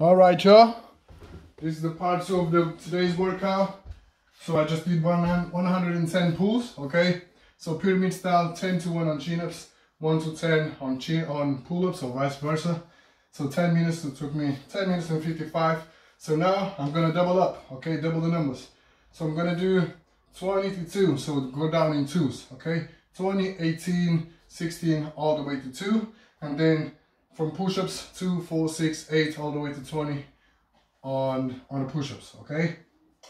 All right, y'all. This is the parts of the today's workout. So I just did one 110 pulls, okay? So pyramid style, 10 to 1 on chin-ups, 1 to 10 on chin on pull-ups or vice versa. So 10 minutes, it took me 10 minutes and 55. So now I'm gonna double up, okay? Double the numbers. So I'm gonna do 20 to 2, so go down in twos, okay? 20, 18, 16, all the way to 2. And then from push-ups, 2, 4, 6, 8, all the way to 20 on, on the push-ups, okay?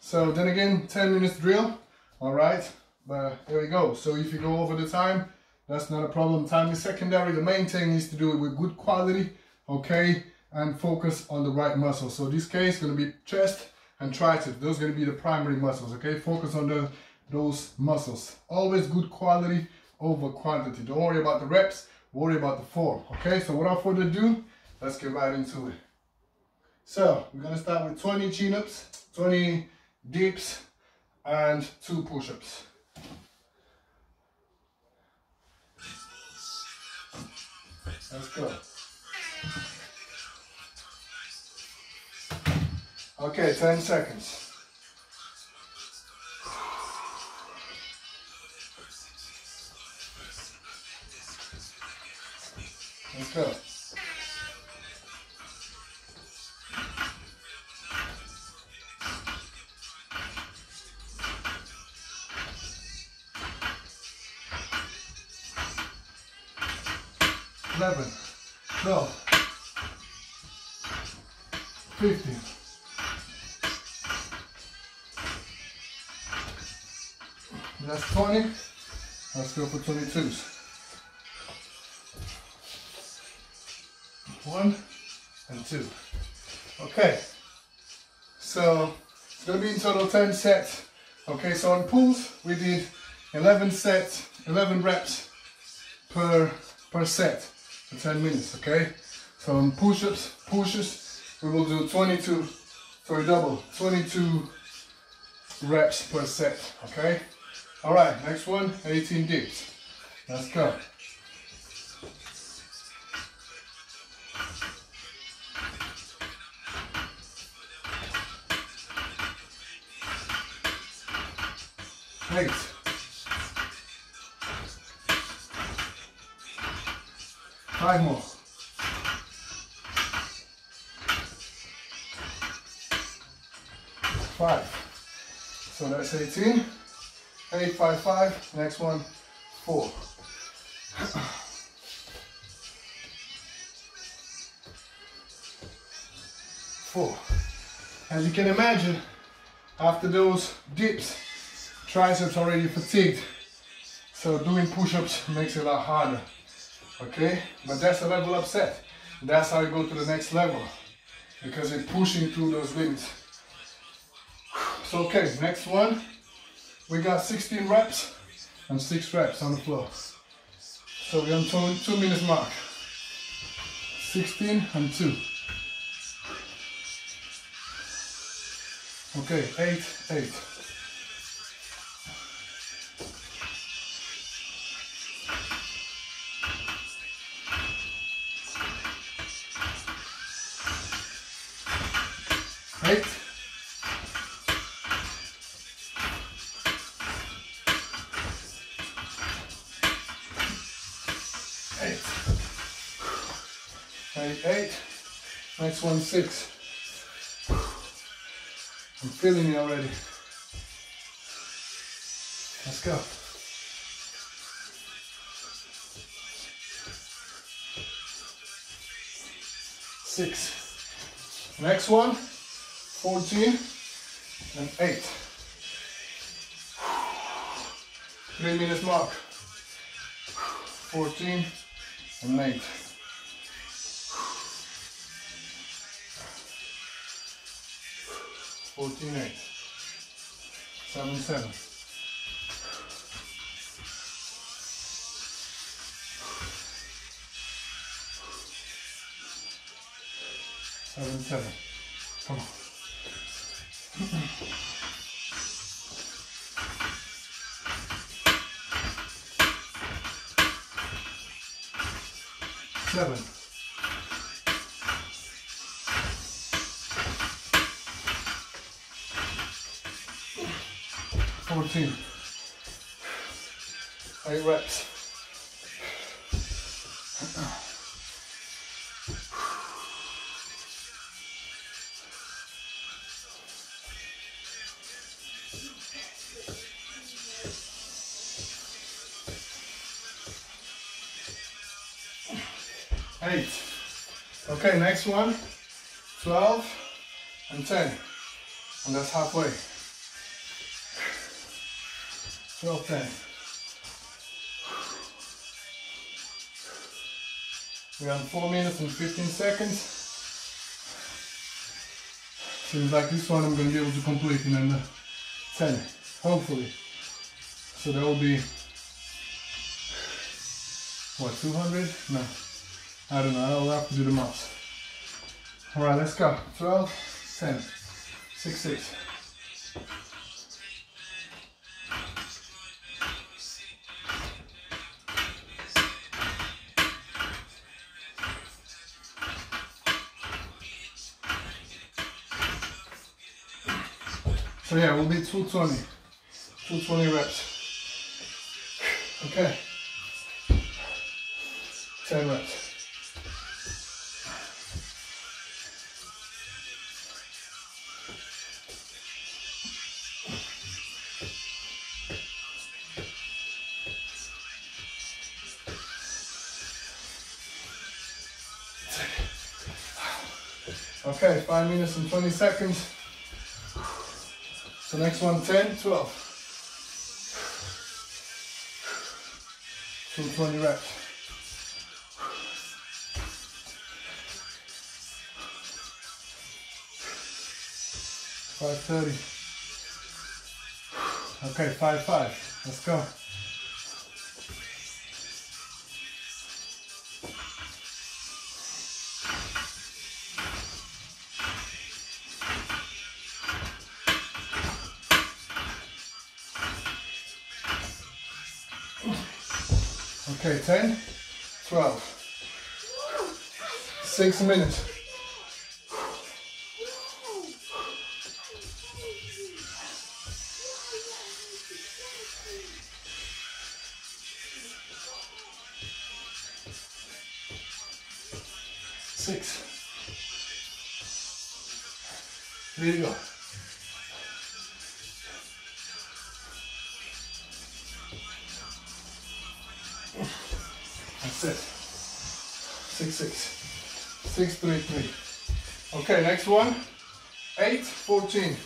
So then again, 10 minutes drill, all right? But there we go. So if you go over the time, that's not a problem. Time is secondary. The main thing is to do it with good quality, okay? And focus on the right muscles. So this case is gonna be chest and triceps. Those are gonna be the primary muscles, okay? Focus on the, those muscles. Always good quality over quantity. Don't worry about the reps, worry about the form, okay? So without further ado, let's get right into it. So we're gonna start with 20 chin-ups, 20 dips, and two push-ups. Let's go. Okay, 10 seconds. Let's fifteen. That's 20. Let's go for 22s. One and two. Okay. So it's gonna be in total 10 sets. Okay, so on pulls we did 11 sets, 11 reps per per set for 10 minutes, okay? So on push-ups, pushes, we will do 22, sorry, double, 22 reps per set, okay? All right, next one, 18 dips. Let's go. Eight. Five more. Five. So that's 18. Eight, five, five. Next one, four. Four. As you can imagine, after those dips, triceps already fatigued. So doing push-ups makes it a lot harder. Okay? But that's a level up set. That's how you go to the next level. Because you're pushing through those limits. So okay, next one. We got 16 reps and 6 reps on the floor. So we're on two, two minutes mark. 16 and 2. Okay, 8, 8. Eight. Eight. Eight, eight. Next one, six. I'm feeling it already. Let's go. Six. Next one, 14 and 8. Three minutes mark. 14 and 8. Fourteen eight. Seven seven. Seven seven. Come on. seven. Fourteen. Eight reps. Okay, next one. 12 and 10. And that's halfway. 12, 10. We're on 4 minutes and 15 seconds. Seems like this one I'm going to be able to complete in under 10, hopefully. So that will be, what, 200? No, I don't know, I'll have to do the math. All right, let's go. 12, 10, 6, 6. So yeah, we'll be 220. 220 reps. Okay. 10 reps. Okay, 5 minutes and 20 seconds. So next one, 10, 12. 220 reps. Five thirty. Okay, five five. Let's go. Okay, 10, 12. Six minutes. Six. There you go. Six, three, three. Okay, next one. Eight, 14.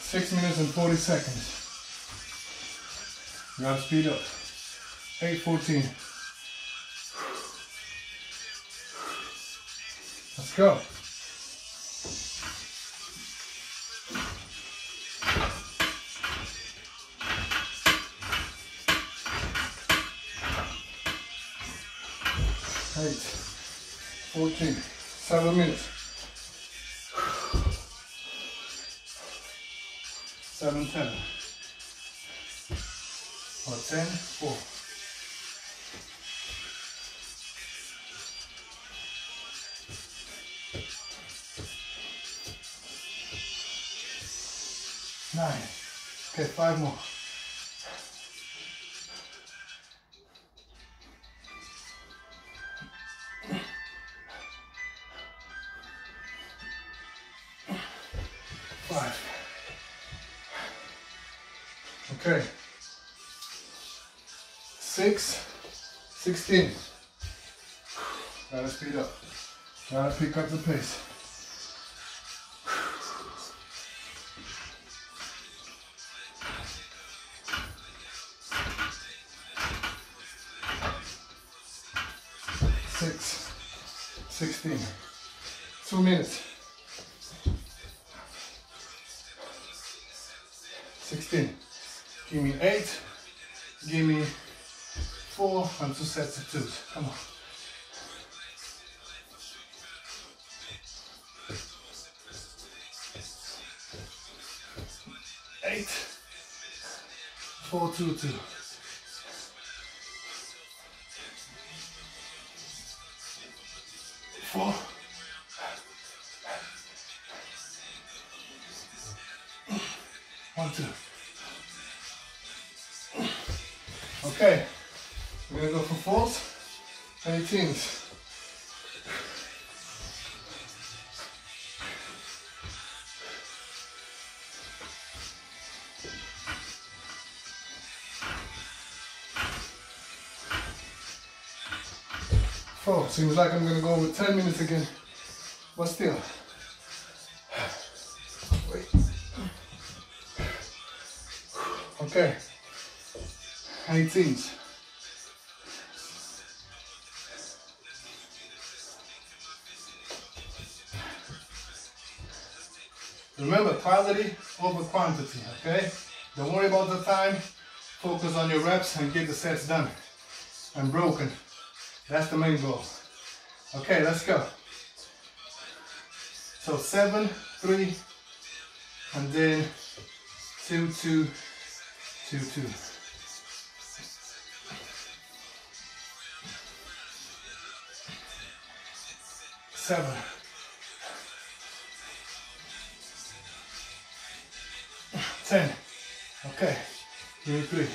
Six minutes and 40 seconds. You gotta speed up. Eight, 14. Let's go. Eight, 14, seven minutes. Seven, ten. Or ten, four. Nine. Okay, five more. Sixteen. Gotta speed up. Gotta pick up the pace. Six. Sixteen. Two minutes. 16. Give me 8. Give me four and of substitute. Come on. Eight, four, two, two. Four. One, two. Okay we're gonna go for fours, 18s. Four, seems like I'm gonna go with 10 minutes again, but still. Wait. Okay, 18s. Remember, quality over quantity, okay? Don't worry about the time. Focus on your reps and get the sets done and broken. That's the main goal. Okay, let's go. So seven, three, and then two, two, two, two. Seven. Ten. Okay. Give me three.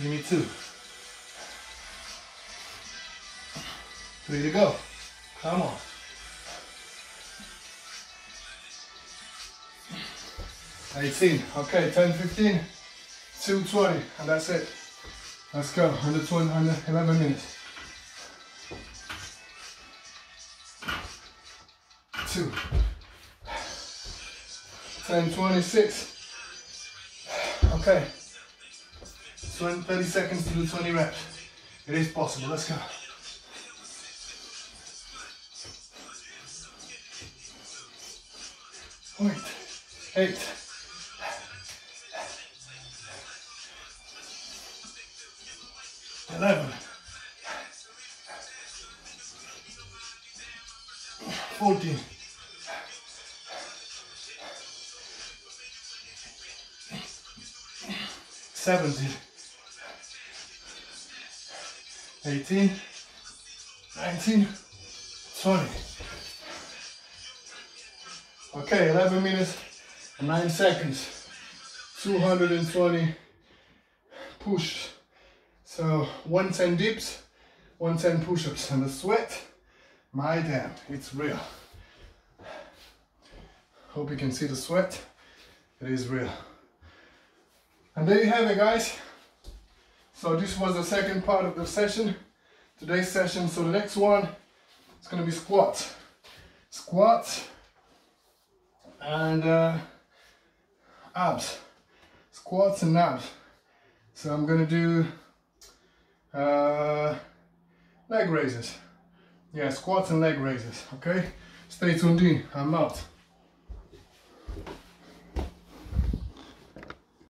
Give me two. Three to go. Come on. Eighteen. Okay, 10, 15, 220, and that's it. Let's go. Under 20, under 11 minutes. Two. 10, 26. Okay. 20, 30 seconds to do 20 reps. It is possible. Let's go. Point. Eight. Eleven. Fourteen. Seventeen. 18, 19, 20. Okay, 11 minutes and 9 seconds. 220 push. So 110 dips, 110 push-ups. And the sweat, my damn, it's real. Hope you can see the sweat. It is real. And there you have it, guys. So this was the second part of the session, today's session. So the next one is gonna be squats. Squats and uh, abs. Squats and abs. So I'm gonna do uh, leg raises. Yeah, squats and leg raises, okay? Stay tuned in, I'm out.